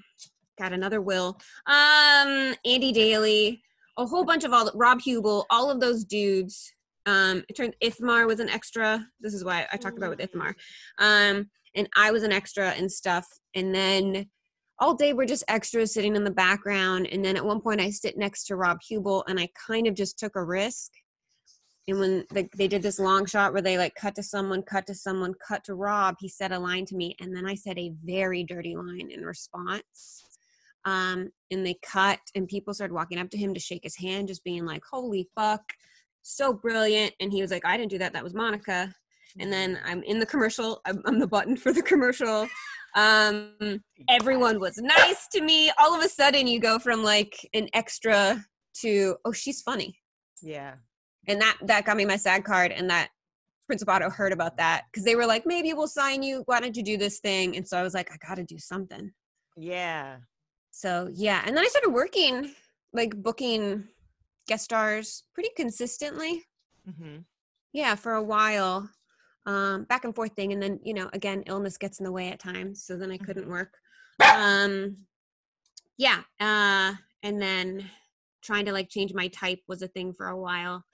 got another Will, um, Andy Daly, a whole bunch of all Rob Huebel, all of those dudes. Um, it turned Ithmar was an extra. This is why I talked about with Ithmar. Um, and I was an extra and stuff. And then all day we're just extras sitting in the background. And then at one point I sit next to Rob Huebel and I kind of just took a risk. And when the, they did this long shot where they like cut to someone, cut to someone, cut to Rob, he said a line to me. And then I said a very dirty line in response. Um, and they cut and people started walking up to him to shake his hand, just being like, holy fuck, so brilliant. And he was like, I didn't do that. That was Monika and then I'm in the commercial. I'm, I'm the button for the commercial. Um, everyone was nice to me. All of a sudden, you go from like an extra to oh, she's funny, Yeah. and that that got me my SAG card, and that Principato heard about that because they were like, maybe we'll sign you. Why don't you do this thing? And so I was like, I got to do something. Yeah. So yeah, and then I started working, like booking guest stars pretty consistently. hmm yeah for a while um back and forth thing and then you know again illness gets in the way at times so then i couldn't Mhm. work um yeah uh and then trying to like change my type was a thing for a while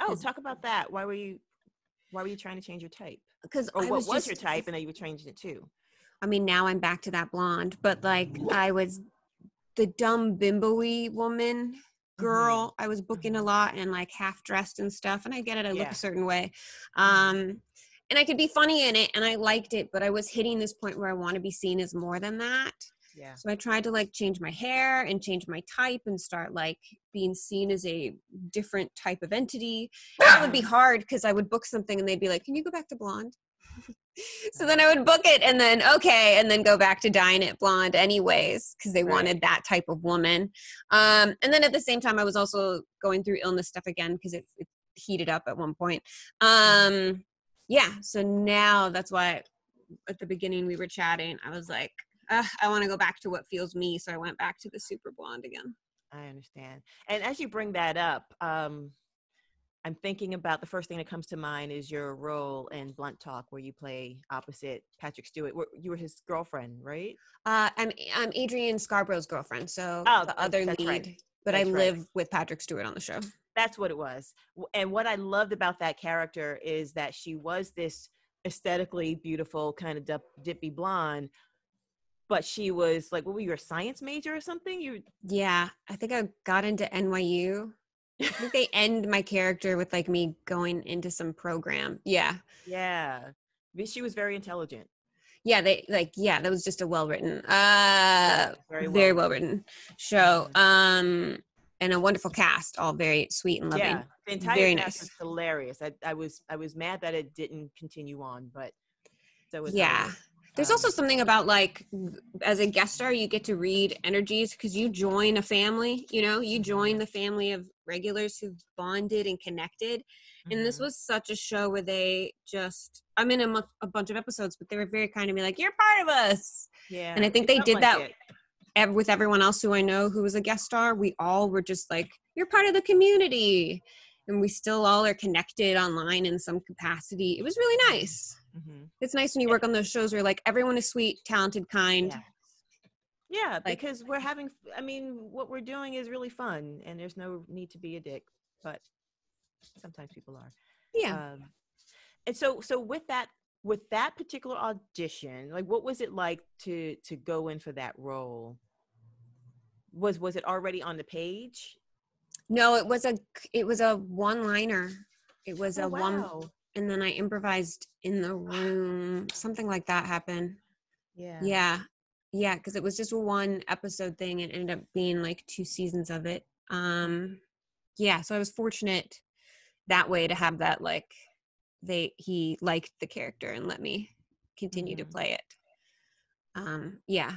Oh, talk about that. Why were you why were you trying to change your type? because Or I what was, was, just, your type and then you were changing it too? i mean now i'm back to that blonde but like i was the dumb bimbo-y woman girl i was booking a Mhm. lot and like half dressed and stuff and i get it i look a certain way Mhm. um and i could be funny in it and i liked it but i was hitting this point where i want to be seen as more than that Yeah. so i tried to like change my hair and change my type and start like being seen as a different type of entity that would be hard because i would book something and they'd be like can you go back to blonde so then i would book it and then okay and then go back to dyeing it blonde anyways because they Right. wanted that type of woman um and then at the same time i was also going through illness stuff again because it, it heated up at one point um yeah so now that's why at the beginning we were chatting i was like uh, i want to go back to what feels me so i went back to the super blonde again I understand. And as you bring that up, um, I'm thinking about the first thing that comes to mind is your role in Blunt Talk, where you play opposite Patrick Stewart. Where You were his girlfriend, right? uh i'm i'm adrian scarborough's girlfriend so Oh, the other lead right. but i That's right. live with patrick stewart on the show That's what it was. And what I loved about that character is that she was this aesthetically beautiful, kind of dippy blonde, but she was like, what were you, a science major or something? You Yeah, I think I got into NYU. I think they end my character with like me going into some program. Yeah. Yeah. She was very intelligent. Yeah, they like yeah, that was just a well written uh Very very well well written show. Um and a wonderful cast, all very sweet and loving. Yeah. The entire Very cast nice. was hilarious. I, I was I was mad that it didn't continue on, but so was Yeah. There's Um, also something about like as a guest star, you get to read energies because you join a family, you know, you join the family of regulars who've bonded and connected. And this mhm. was such a show where they just, I'm in a, a bunch of episodes, but they were very kind of me like, you're part of us. yeah. and I think they did like that it. With everyone else who I know who was a guest star, we all were just like, you're part of the community. And we still all are connected online in some capacity. It was really nice. Mm-hmm. It's nice when you work on those shows where like everyone is sweet, talented, kind. Yeah. Yeah, Like- because we're having. I mean, what we're doing is really fun, and there's no need to be a dick, but sometimes people are. Yeah. Um, and so, so with that, with that particular audition, like, what was it like to to go in for that role? Was was it already on the page? No, it was a it was a one liner. It was Oh, a one wow. And then I improvised in the room. Something like that happened. Yeah. Yeah. Yeah, because it was just one episode thing and ended up being like two seasons of it. Um yeah, so I was fortunate that way to have that like they he liked the character and let me continue to Mhm. play it. Um yeah.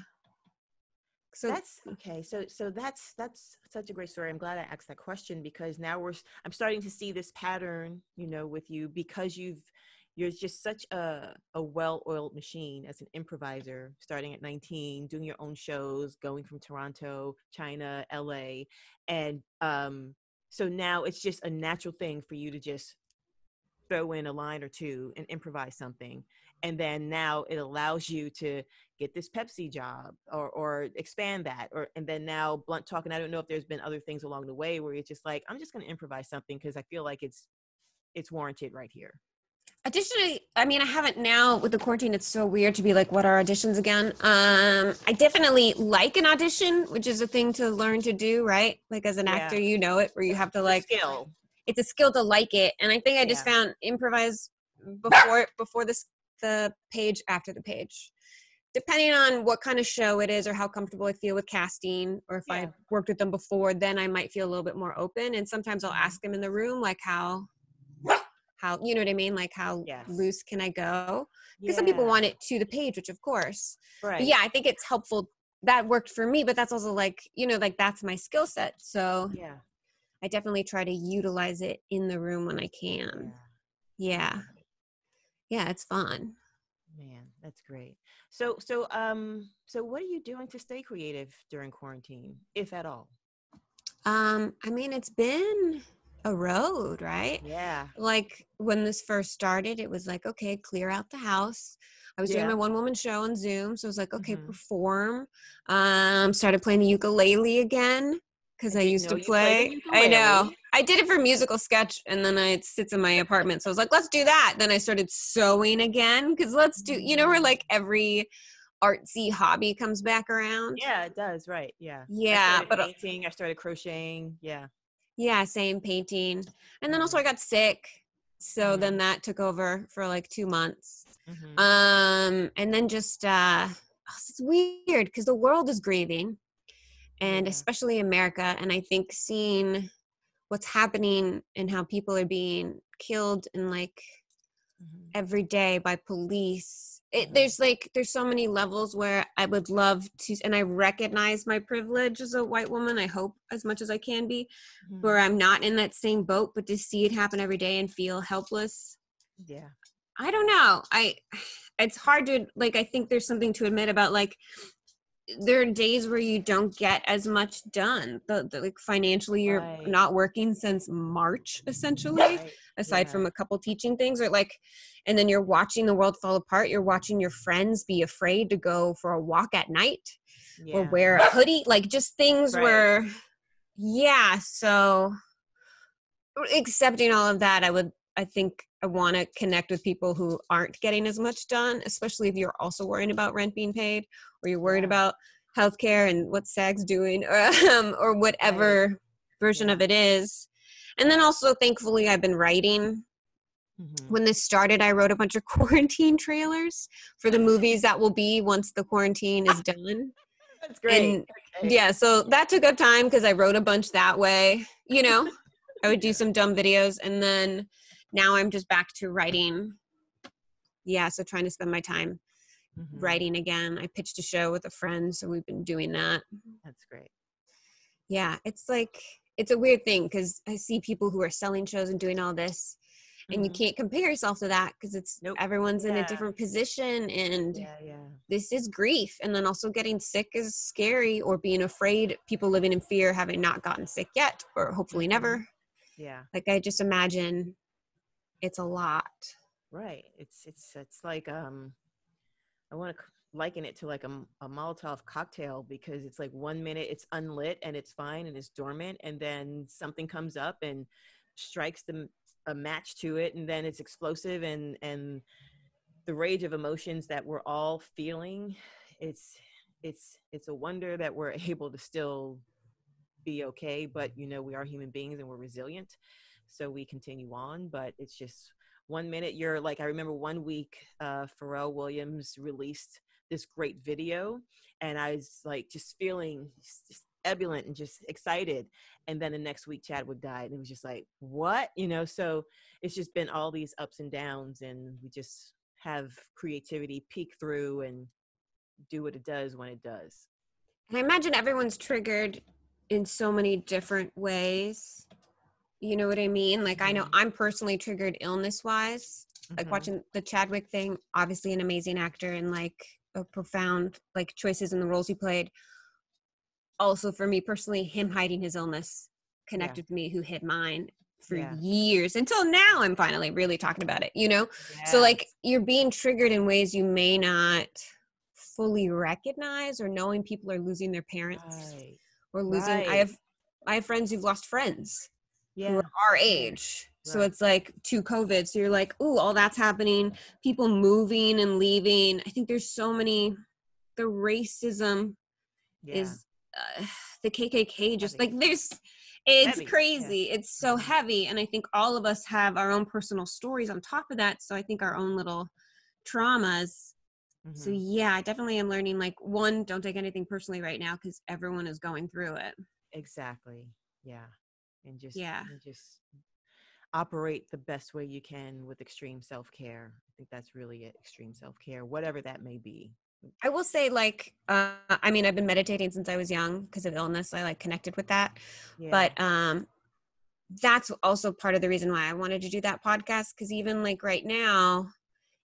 So that's okay so so that's that's such a great story. I'm glad i asked that question because now we're i'm starting to see this pattern you know with you because you've you're just such a, a well-oiled machine as an improviser starting at 19 doing your own shows going from toronto china la and um so now it's just a natural thing for you to just throw in a line or two and improvise something and then now it allows you to get this Pepsi job or or expand that or and then now blunt talking I don't know if there's been other things along the way where you're just like I'm just going to improvise something because I feel like it's it's warranted right here. Additionally, I mean, I haven't now with the quarantine. It's so weird to be like, what are auditions again? Um, I definitely like an audition, which is a thing to learn to do, right? Like as an Yeah. actor, you know it, where you have to like, skill. it's a skill to like it. And I think I just Yeah. found improvise before before this the page after the page, depending on what kind of show it is or how comfortable I feel with casting, or if Yeah. I've worked with them before, then I might feel a little bit more open. And sometimes I'll Mhm. ask them in the room, like how how you know what I mean, like how Yes. loose can I go? Because some people want it to the page, which of course. But right. yeah, I think it's helpful. That worked for me, but that's also like you know, like that's my skill set. So Yeah. I definitely try to utilize it in the room when I can. yeah. Yeah. Yeah, it's fun. Man, that's great. So so um so what are you doing to stay creative during quarantine if at all? Um, I mean, it's been a road, right? Yeah. Like when this first started, it was like, okay, clear out the house. I was doing my one woman show on Zoom. So I was like, okay, Mhm. perform. Um, started playing the ukulele again because I I, used to you played the play. I know. I did it for musical sketch and then I, it sits in my apartment. So I was like, let's do that. Then I started sewing again because let's do, you know, where Mm. like every artsy hobby comes back around. Yeah, it does, right. Yeah. Yeah, started but uh painting, I started crocheting. Yeah. Yeah, same painting. And then also I got sick. So then that took over for like two months. Mhm. Um, and then just uh it's weird because the world is grieving and Yeah. especially America. And I think seeing what's happening and how people are being killed and like Mhm. every day by police it, Mhm. there's like there's so many levels where i would love to and i recognize my privilege as a white woman i hope as much as i can be Mhm. where i'm not in that same boat but to see it happen every day and feel helpless Yeah. i don't know i it's hard to like i think there's something to admit about like there are days where you don't get as much done the, the like financially you're Right. not working since march essentially Right. aside Yeah. from a couple teaching things or like and then you're watching the world fall apart you're watching your friends be afraid to go for a walk at night or wear a hoodie like just things Right. where yeah so accepting all of that i would i think i want to connect with people who aren't getting as much done especially if you're also worrying about rent being paid or you're worried about healthcare and what SAG's doing or, um, or whatever version Yeah. of it is and then also thankfully i've been writing Mhm. when this started i wrote a bunch of quarantine trailers for the movies that will be once the quarantine is done That's great. and Okay. yeah so that took up time because i wrote a bunch that way you know i would do some dumb videos and then now i'm just back to writing yeah so trying to spend my time Mhm. writing again i pitched a show with a friend so we've been doing that That's great. yeah it's like it's a weird thing because i see people who are selling shows and doing all this and you Mhm. can't compare yourself to that because it's Nope. everyone's in a different position and Yeah, yeah. this is grief and then also getting sick is scary or being afraid people living in fear having not gotten sick yet or hopefully Mhm. never Yeah. like i just imagine it's a lot. Right. It's it's it's like um i want to liken it to like a, a molotov cocktail because it's like one minute it's unlit and it's fine and it's dormant and then something comes up and strikes the a match to it and then it's explosive and and the rage of emotions that we're all feeling it's it's it's a wonder that we're able to still be okay but you know we are human beings and we're resilient so we continue on but it's just one minute. You're like i remember one week uh pharrell williams released this great video and i was like just feeling just ebullient and just excited and then the next week chadwick died and it was just like what? You know so it's just been all these ups and downs and we just have creativity peek through and do what it does when it does. And i imagine everyone's triggered in so many different ways you know what i mean like i know Mhm. i'm personally triggered illness wise like Mhm. watching the chadwick thing obviously an amazing actor and like a profound like choices in the roles he played also for me personally him hiding his illness connected with me who hid mine for Yeah. years until now i'm finally really talking about it you know so like you're being triggered in ways you may not fully recognize or knowing people are losing their parents Right. or losing i have i have friends who've lost friends who yeah are our age so it's like to covid so you're like ooh all that's happening people moving and leaving i think there's so many the racism yeah. is uh, the kkk just Heavy. like there's it's Heavy, yeah. crazy it's so Mhm. heavy and i think all of us have our own personal stories on top of that so i think our own little traumas so Mhm. yeah i definitely am learning like one don't take anything personally right now because everyone is going through it exactly yeah and just Yeah. and just operate the best way you can with extreme self-care i think that's really it extreme self-care whatever that may be I will say, like, uh, I mean, I've been meditating since I was young because of illness. I like connected with that, yeah. but um, that's also part of the reason why I wanted to do that podcast. Because even like right now,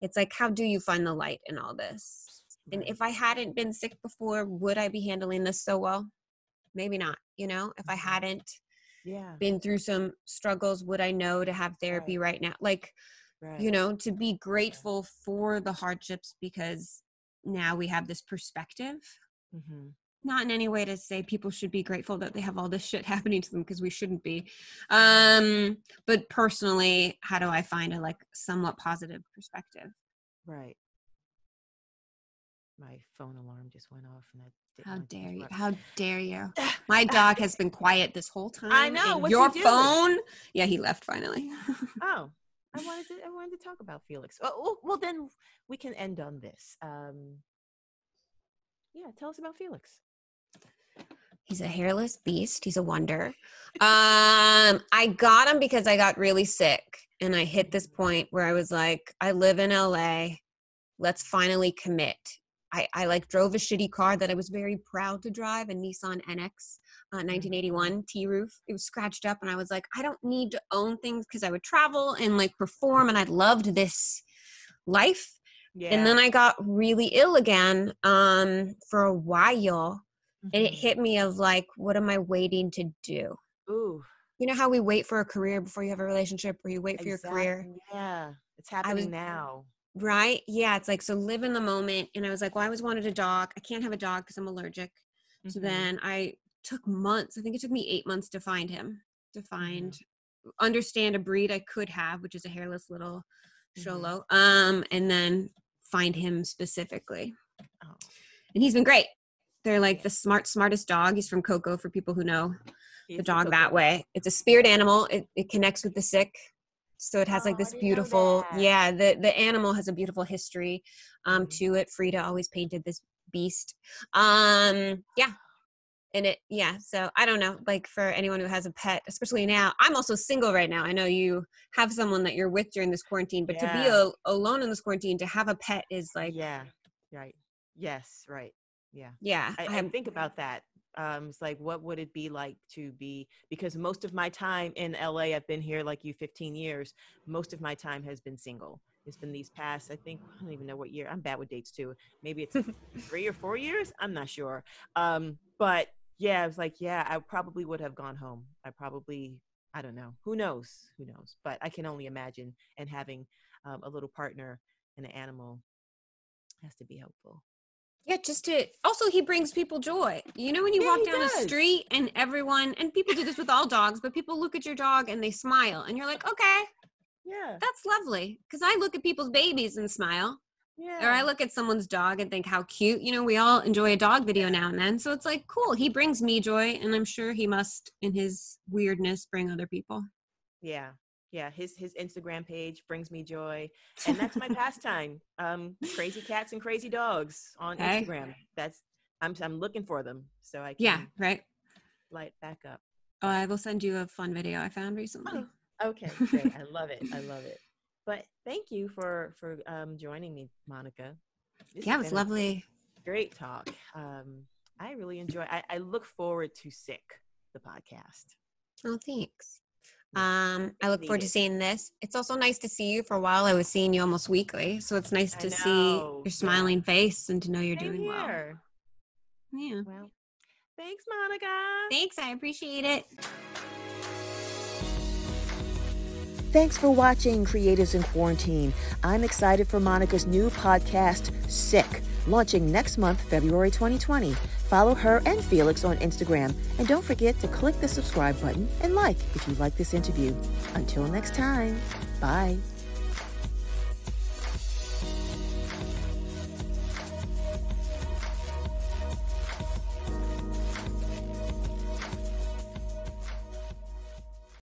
it's like, how do you find the light in all this? And if I hadn't been sick before, would I be handling this so well? Maybe not. You know, if I Mhm. hadn't yeah. been through some struggles, would I know to have therapy right. now? Like, right. you know to be grateful for the hardships because now we have this perspective. Hmm not in any way to say people should be grateful that they have all this shit happening to them because we shouldn't be. Um but personally how do i find a like somewhat positive perspective? Right my phone alarm just went off and I didn't how dare you how dare you my dog has been quiet this whole time I know, and what's he your phone yeah he left finally oh i wanted to i wanted to talk about felix oh, well, well then we can end on this um yeah tell us about felix He's a hairless beast. He's a wonder. Um, I got him because I got really sick, and I hit this point where I was like, I live in LA. Let's finally commit. I, I like drove a shitty car that I was very proud to drive, a Nissan NX, uh, 1981 T roof. It was scratched up, and I was like, I don't need to own things because I would travel and like perform, and I loved this life. yeah. And then I got really ill again um, for a while and it Mhm. hit me of like what am i waiting to do? Ooh. You know how we wait for a career before you have a relationship or you wait for your career? yeah. It's happening was- now right yeah it's like so live in the moment and i was like well i always wanted a dog i can't have a dog because i'm allergic so Mhm. then i took months i think it took me eight months to find him to Mm-hmm. find understand a breed i could have which is a hairless little Mhm. Xolo um and then find him specifically Oh. and he's been great they're like the smart smartest dog he's from coco for people who know He's the dog that way. It's a spirit animal. It, it connects with the sick. So it has Oh, like this didn't beautiful, yeah, the, the animal has a beautiful history um, Mhm. to it. Frida always painted this beast. Um, yeah. And it, yeah. So I don't know, like for anyone who has a pet, especially now, I'm also single right now. I know you have someone that you're with during this quarantine, but to be a, alone in this quarantine, to have a pet is like, yeah, yeah right yes right yeah yeah. I, I I'm- think about that. Um, it's like, what would it be like to be? Because most of my time in LA, I've been here like you 15 years. Most of my time has been single. It's been these past, I think, I don't even know what year. I'm bad with dates too. Maybe it's three or four years. I'm not sure. Um, but yeah, I was like, yeah, I probably would have gone home. I probably, I don't know. Who knows? Who knows? But I can only imagine. And having um, a little partner and an animal has to be helpful. Yeah, just to also he brings people joy. You know when you Yeah, walk down does. the street and everyone and people do this with all dogs, but people look at your dog and they smile and you're like, "Okay, Yeah. that's lovely." Cuz I look at people's babies and smile. Yeah. Or I look at someone's dog and think how cute. You know, we all enjoy a dog video now and then. So it's like, cool. He brings me joy and I'm sure he must in his weirdness bring other people. Yeah. Yeah. His his Instagram page brings me joy. And that's my pastime. Um, crazy cats and crazy dogs on. Instagram. That's I'm I'm looking for them so I can Yeah, right. light back up. Oh, I will send you a fun video I found recently. Oh, okay, great. I love it. I love it. But thank you for for um, joining me, Monika. This yeah, it was lovely. Great talk. Um, I really enjoy. I, I look forward to Sick, the podcast. Oh, thanks. Yeah, Um, I look forward to seeing this. It's also nice to see you. For a while, I was seeing you almost weekly, so it's nice to see know, your yeah. smiling face and to know you're Same doing well. Yeah. Well, thanks, Monika. Thanks. I appreciate it. Thanks for watching Creatives in Quarantine. I'm excited for Monika's new podcast, Sick, launching next month, February 2020. Follow her and Felix on Instagram. And don't forget to click the subscribe button and like if you like this interview. Until next time, bye.